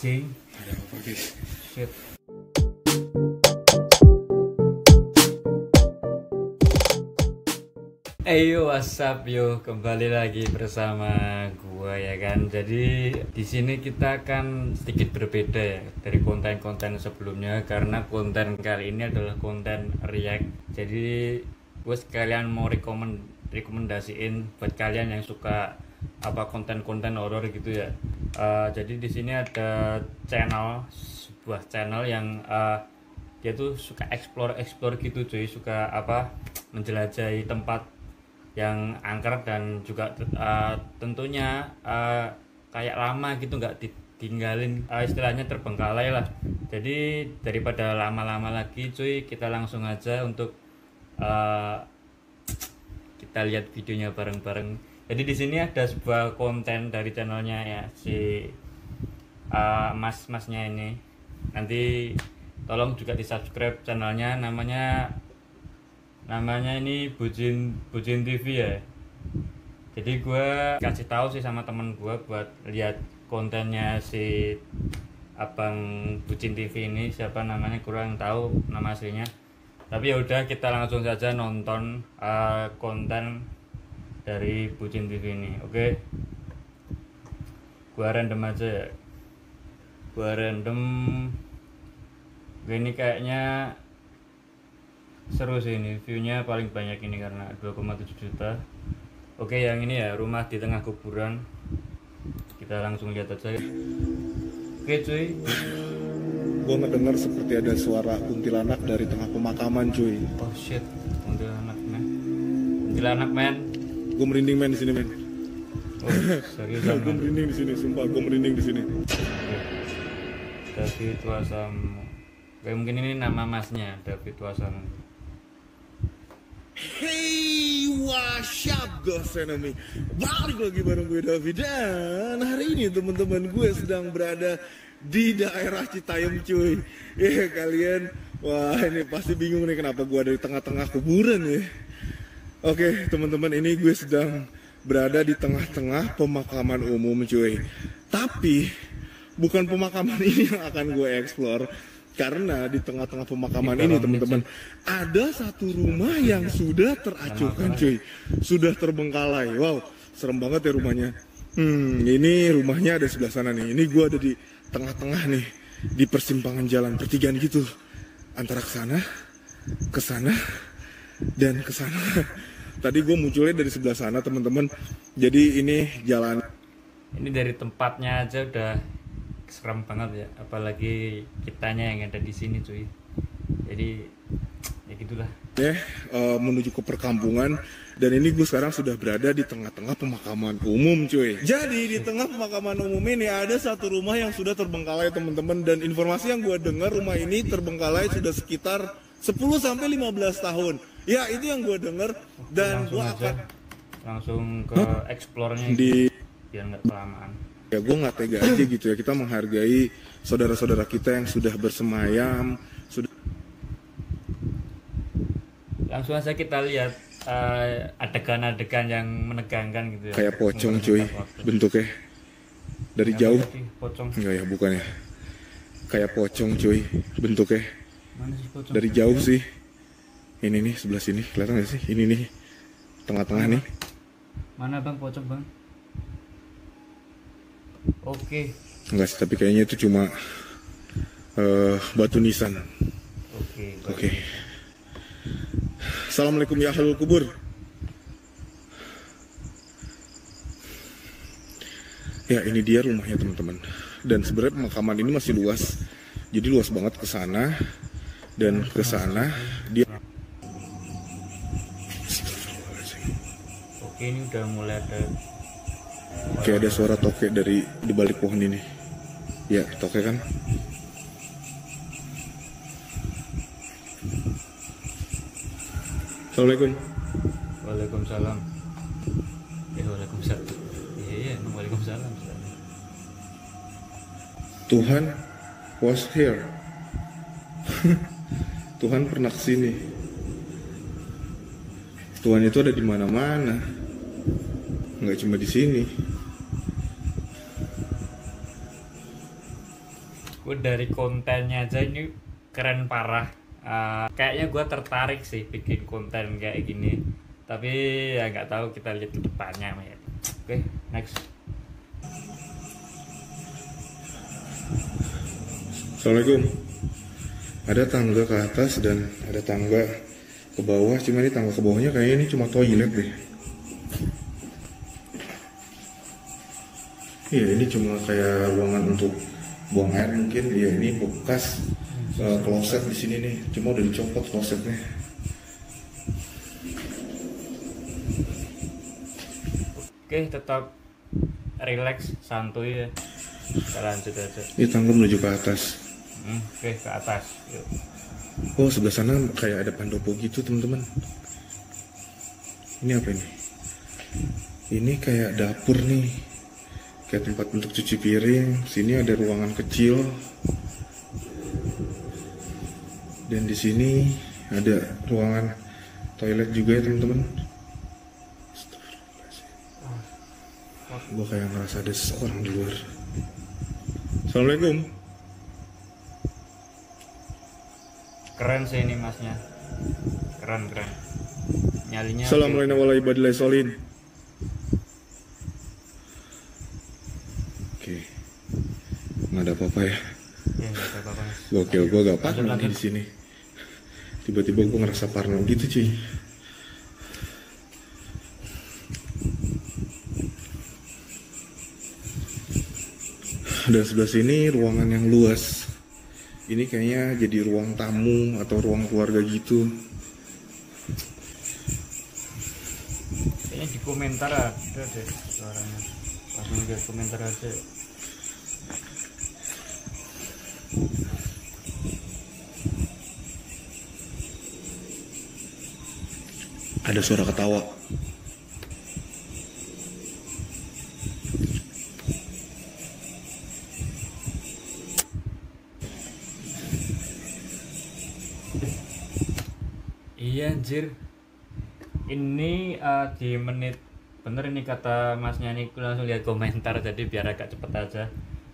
sih Udah mau pergi. shit Ayo WhatsApp yo kembali lagi bersama gua ya kan. Jadi di sini kita akan sedikit berbeda ya dari konten-konten sebelumnya karena konten kali ini adalah konten react. Jadi gue sekalian mau rekomend rekomendasiin buat kalian yang suka apa konten-konten horor gitu ya. Eh, jadi di sini ada channel sebuah channel yang eh, dia tuh suka explore explore gitu cuy. Suka apa menjelajahi tempat yang angker dan juga uh, tentunya uh, kayak lama gitu nggak ditinggalin uh, istilahnya terbengkalai lah. Jadi daripada lama-lama lagi cuy kita langsung aja untuk uh, kita lihat videonya bareng-bareng jadi di sini ada sebuah konten dari channelnya ya si uh, mas-masnya ini. Nanti tolong juga di subscribe channelnya namanya namanya ini Bujin Bujin TV ya. Jadi gue kasih tahu sih sama temen gue buat lihat kontennya si abang Bucin TV ini siapa namanya kurang tahu nama aslinya. Tapi ya udah kita langsung saja nonton uh, konten dari Bucin TV ini. Oke. Gua random aja ya. Gua random. Gue ini kayaknya seru sih ini. Viewnya paling banyak ini karena 2,7 juta. Oke yang ini ya rumah di tengah kuburan. Kita langsung lihat aja. Oke cuy. Gue ngedengar seperti ada suara kuntilanak dari tengah pemakaman cuy. oh shit. Kuntilanak men. Kuntilanak men Gue merinding men di sini men. oh Gue merinding di sini, sumpah gue merinding di sini. David Wasam Kayak mungkin ini nama masnya David Wasam Hey, what's up Ghost Enemy? Balik lagi bareng gue David dan hari ini teman-teman gue sedang berada di daerah Citayam cuy. Ya kalian, wah ini pasti bingung nih kenapa gue ada di tengah-tengah kuburan ya. Oke teman-teman ini gue sedang berada di tengah-tengah pemakaman umum cuy. Tapi bukan pemakaman ini yang akan gue explore. Karena di tengah-tengah pemakaman ini teman-teman ada satu rumah yang sudah teracuhkan cuy. Sudah terbengkalai. Wow serem banget ya rumahnya. Hmm ini rumahnya ada sebelah sana nih. Ini gua ada di tengah-tengah nih di persimpangan jalan pertigaan gitu. Antara ke sana ke sana dan ke sana tadi gue munculnya dari sebelah sana teman-teman. Jadi ini jalan. Ini dari tempatnya aja udah serem banget ya. Apalagi kitanya yang ada di sini cuy. Jadi ya gitulah. Ya eh, menuju ke perkampungan. Dan ini gue sekarang sudah berada di tengah-tengah pemakaman umum cuy. Jadi di tengah pemakaman umum ini ada satu rumah yang sudah terbengkalai teman-teman. Dan informasi yang gue dengar rumah ini terbengkalai sudah sekitar 10 sampai 15 tahun ya itu yang gue dengar dan langsung gue aja. akan langsung ke explore-nya di biar nggak kelamaan. Ya gue nggak tega aja gitu ya. Kita menghargai saudara-saudara kita yang sudah bersemayam sudah langsung aja kita lihat eh, adegan-adegan yang menegangkan gitu ya. Kayak pocong cuy bentuknya. Dari Yang jauh. pocong. Enggak ya bukan ya. Kayak pocong cuy bentuknya. Mana sih pocong? Dari jauh sih ini nih sebelah sini. Kelihatan gak sih? Ini nih tengah-tengah nih. Mana bang? Pocong bang. Oke. Enggak sih tapi kayaknya itu cuma eh, batu nisan. Oke oke. Assalamualaikum ya ahlul kubur. Ya ini dia rumahnya teman-teman. Dan sebenarnya pemakaman ini masih luas. Jadi luas banget ke sana dan ke sana. Dia ini udah mulai ada kayak ada suara toke dari di balik pohon ini. Ya toke kan? Assalamualaikum. Waalaikumsalam. Ya Waalaikumsalam. Iya iya emang Waalaikumsalam. Tuhan was here. Tuhan pernah ke sini Tuhan itu ada di mana-mana nggak cuma di sini gue dari kontennya aja ini keren parah Uh, kayaknya gue tertarik sih bikin konten kayak gini tapi ya nggak tahu kita lihat ke depannya ya oke next Assalamualaikum. Ada tangga ke atas dan ada tangga ke bawah. Cuma ini tangga ke bawahnya kayaknya ini cuma toilet deh. Iya, ini cuma kayak ruangan untuk buang air mungkin. Iya, ini bekas uh, kloset di sini nih. Cuma udah dicopot klosetnya. oke tetap relax santuy ya kita lanjut aja Ini tangga menuju ke atas. Hmm, oke ke atas yuk Oh, sebelah sana kayak ada pandopo gitu, teman-teman. Ini apa ini? Ini kayak dapur nih. Kayak tempat untuk cuci piring. Sini ada ruangan kecil. Dan di sini ada ruangan toilet juga ya, teman-teman. Gue kayak ngerasa ada seorang di luar. Assalamualaikum. keren sih ini masnya keren keren nyalinya Assalamualaikum warahmatullahi wabarakatuh. Oke. Nggak ada apa-apa ya. ya nggak ada apa-apa. Gokil, gue gak parno di sini. Tiba-tiba gue ngerasa parno gitu cuy. Dan sebelah sini ruangan yang luas. Ini kayaknya jadi ruang tamu atau ruang keluarga gitu. kayaknya di komentar ada deh suaranya langsung lihat komentar aja Ada suara ketawa. iya anjir ini eh, di menit bener ini kata masnya ini langsung lihat komentar jadi biar agak cepet aja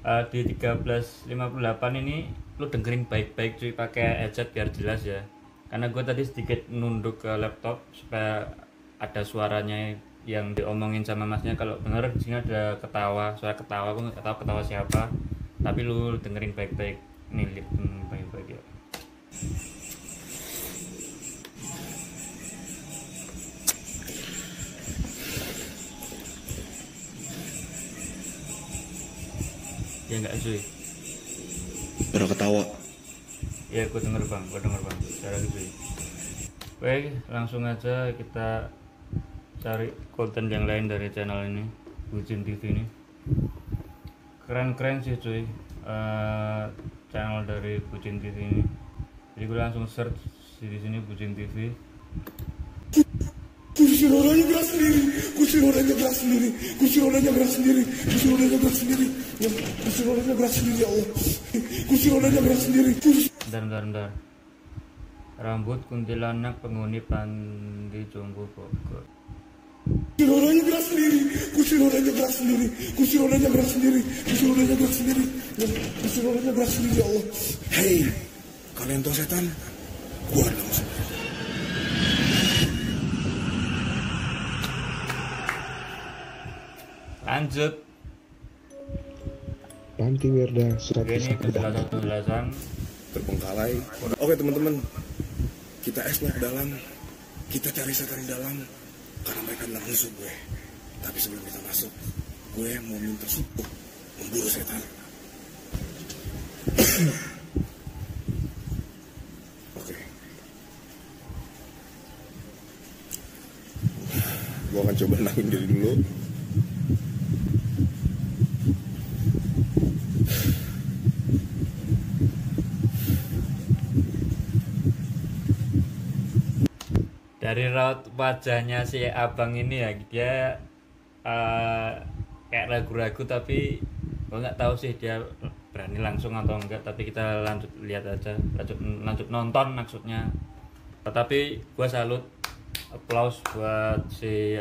Eh, di 1358 ini lu dengerin baik-baik cuy pakai headset biar jelas ya. Karena gue tadi sedikit nunduk ke laptop supaya ada suaranya yang diomongin sama masnya. Kalau bener di sini ada ketawa suara ketawa gue nggak tahu ketawa siapa. Tapi lu dengerin baik-baik nih hmm, baik-baik ya ya enggak cuy. Suara ketawa. ya gue denger bang. Gue denger bang. Cara gitu baik langsung aja kita cari konten yang lain dari channel ini Bucin TV ini. Keren-keren sih cuy Eh, channel dari Bucin TV ini. Jadi gue langsung search di sini Bucin TV Kursi rodanya gerak sendiri, kursi rodanya gerak sendiri, kursi rodanya gerak sendiri, kursi rodanya gerak sendiri, ya, kursi rodanya gerak sendiri ya Allah, kursi rodanya gerak sendiri, kursi bentar bentar bentar rambut kuntilanak penghuni jombo Bogor rodanya gerak sendiri, kursi rodanya gerak sendiri, kursi rodanya gerak sendiri, kursi rodanya gerak sendiri, ya, kursi rodanya gerak sendiri ya Allah. Hei, kalian tahu setan? Gua adalah musuh. Lanjut Panti Werda Oke, ini penjelasan-penjelasan terbengkalai. Oke teman-teman, kita explore ke dalam, kita cari setan di dalam, karena mereka adalah musuh gue. Tapi sebelum kita masuk, gue mau minta support memburu setan. Oke. Gue akan coba nangin diri dulu. Raut wajahnya si abang ini ya dia eh, kayak ragu-ragu tapi gue nggak tahu sih dia berani langsung atau enggak tapi kita lanjut lihat aja lanjut lanjut nonton maksudnya. Tetapi gue salut applause buat si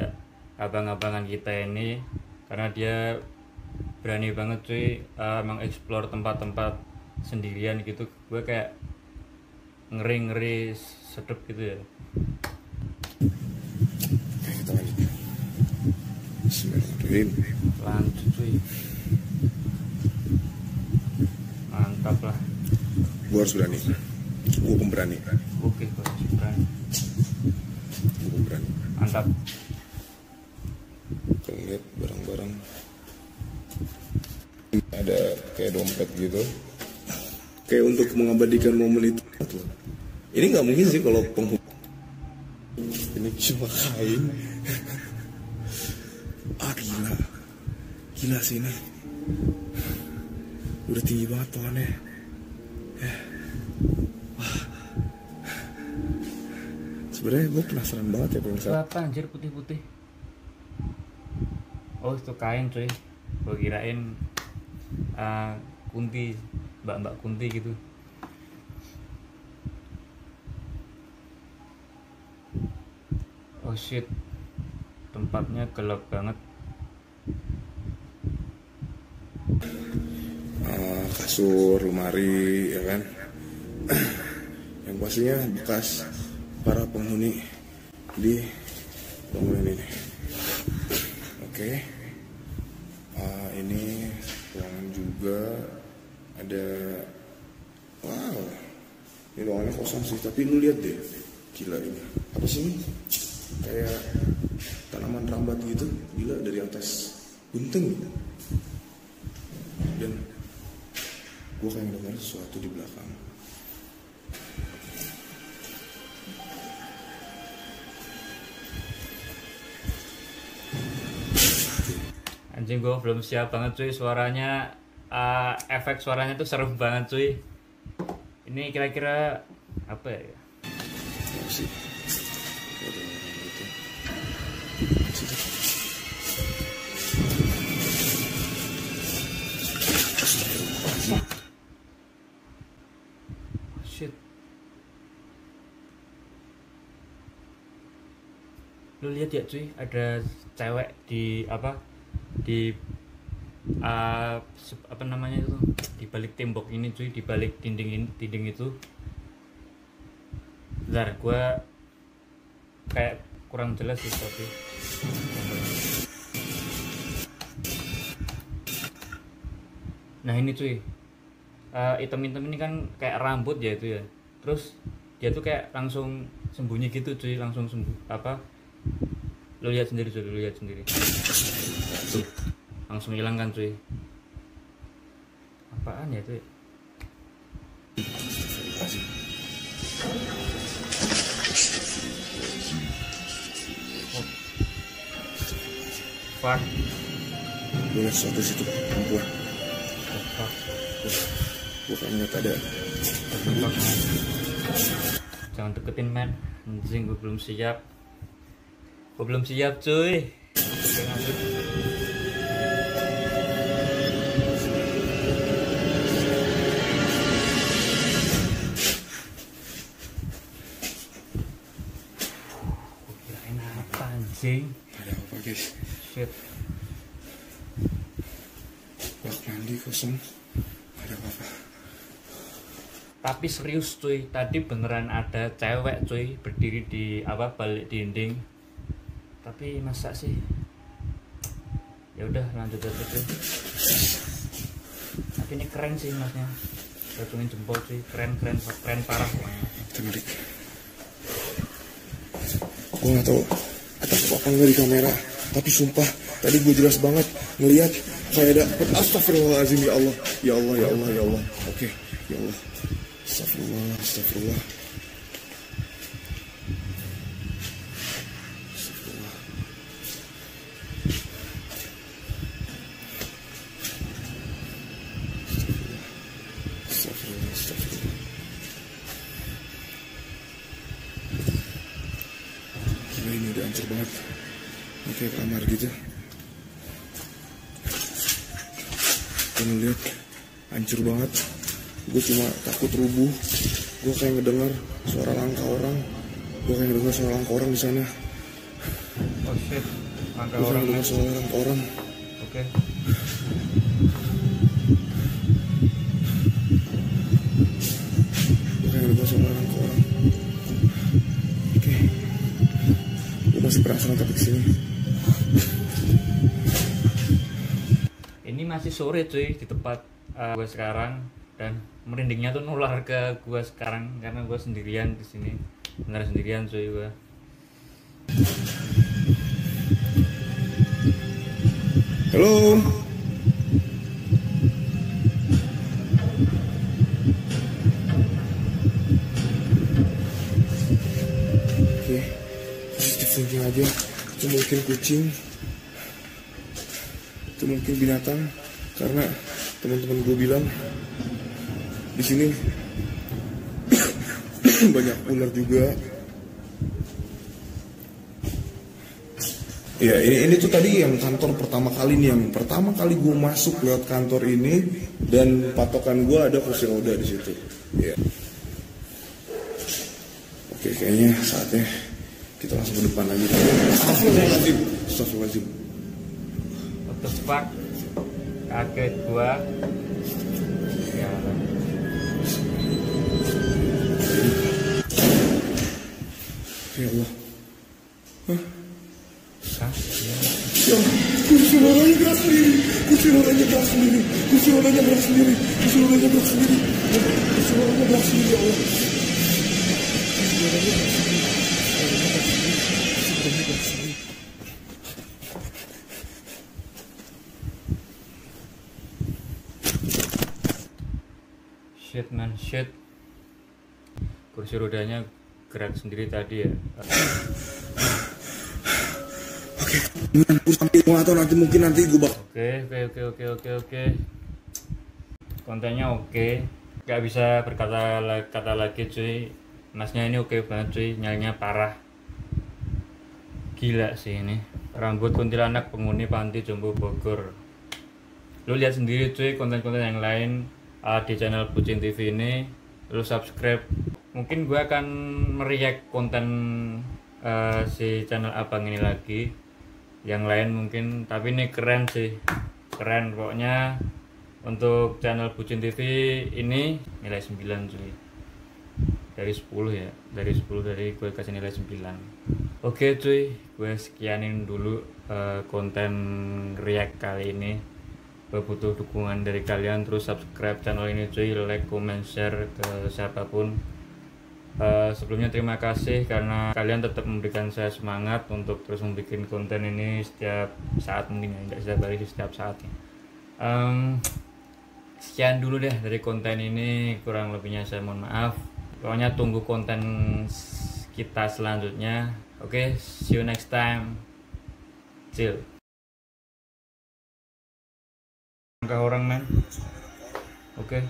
abang-abangan kita ini karena dia berani banget cuy eh, mengeksplor tempat-tempat sendirian gitu. Gue kayak ngeri ngeri sedep gitu ya Oke, kita lanjut. Bismillahirrahmanirrahim. lanjut cuy mantap lah Gue harus berani. Gue pemberani. oke gue masih berani Gue pemberani. mantap Kita lihat barang-barang. Ada kayak dompet gitu. Kayak untuk mengabadikan momen itu. Ini nggak mungkin sih kalau penghubung. Ini cuma kain. ah gila. Gila sih ini. Udah tinggi banget pohonnya. Eh. Sebenarnya gue penasaran banget ya pemirsa. apa anjir putih putih oh itu kain cuy gue kirain uh, kunti mbak mbak kunti gitu oh shit tempatnya gelap banget kasur, lemari, ya kan. Yang pastinya bekas para penghuni di bangunan ini. Oke. Ah, ini ruangan juga ada wow. Ini ruangannya kosong sih, tapi lu lihat deh. Gila ini. Apa sih ini? Kayak tanaman rambat gitu. Gila dari atas gunting gitu. Dan gue kayak dengar sesuatu di belakang. anjing gue belum siap banget cuy suaranya uh, efek suaranya tuh serem banget cuy ini kira-kira apa ya sih? Lu lihat ya cuy. Ada cewek di apa di uh, apa namanya itu? Di balik tembok ini cuy di balik dinding ini dinding itu. Bentar gua kayak kurang jelas sih tapi. Nah ini cuy. Eh, item-item ini kan kayak rambut ya itu ya. Terus dia tuh kayak langsung sembunyi gitu cuy. Langsung sembuh apa lo lihat sendiri cuy lo lihat sendiri tuh langsung hilang kan cuy apaan ya itu ya? Astagfirullahaladzim. fuck Gue lihat sesuatu situ perempuan. fuck Gue kayak ngeliat ada. jangan deketin man anjing gue belum siap gue belum siap cuy anjing Ada apa guys? shit Bak mandi kosong. Ada apa? tapi serius cuy tadi beneran ada cewek cuy berdiri di apa balik dinding tapi masa sih ya udah lanjut aja cuy tapi ini keren sih masnya acungin jempol cuy keren keren keren parah pokoknya Kita balik. Gue gak tau atas apa enggak di kamera. Tapi sumpah, tadi gue jelas banget ngeliat kayak ada Astagfirullahaladzim ya Allah, ya Allah, ya Allah, ya Allah. Oke, ya Allah. Astagfirullah. Astagfirullah. Banget. Ini kayak kamar gitu. Dan lihat Hancur banget. Gue cuma takut rubuh. Gue kayak ngedengar suara langkah orang. Gue kayak ngedengar suara langkah orang di sana. Oh shit. Langkah orang. ngedengar suara langkah orang. Oke tapi ke sini ini masih sore cuy di tempat uh, gue sekarang. Dan merindingnya tuh nular ke gue sekarang karena gue sendirian di sini. Benar sendirian cuy gue halo aja itu mungkin kucing itu mungkin binatang karena teman-teman gue bilang di sini banyak ular juga Ya ini ini tuh tadi yang kantor pertama kali nih yang pertama kali gue masuk lewat kantor ini dan patokan gue ada kursi roda di situ. Ya. Oke kayaknya saatnya kita langsung ke depan lagi. Astagfirullahaladzim. Astagfirullahaladzim. what the fuck kaget gua ya Ya Allah. Shit man shit kursi rodanya gerak sendiri tadi ya. Mau atau nanti mungkin nanti gue bak oke oke oke oke oke oke. Kontennya oke. Gak bisa berkata kata lagi cuy. Masnya ini oke banget cuy. Nyalnya parah. Gila sih ini. Rambut kuntilanak penghuni panti jombo bogor. Lu lihat sendiri cuy konten-konten yang lain uh, di channel Bucin TV ini lu subscribe. Mungkin gua akan meriak konten uh, si channel abang ini lagi. Yang lain mungkin tapi ini keren sih. Keren pokoknya untuk channel Bucin TV ini nilai 9 cuy. Dari 10 ya dari 10 dari gue kasih nilai 9 oke cuy gue sekianin dulu eh, konten react kali ini. gue butuh dukungan dari kalian terus subscribe channel ini cuy. Like comment share ke siapa pun. Eh, sebelumnya terima kasih karena kalian tetap memberikan saya semangat untuk terus membuat konten ini setiap saat mungkin ya. Tidak setiap hari setiap saatnya. Em, sekian dulu deh dari konten ini. Kurang lebihnya saya mohon maaf. Pokoknya tunggu konten kita selanjutnya. Oke see you next time. Chill angka orang men. Oke